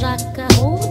Jacques Roux,